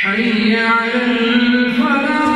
حي على الفلاح.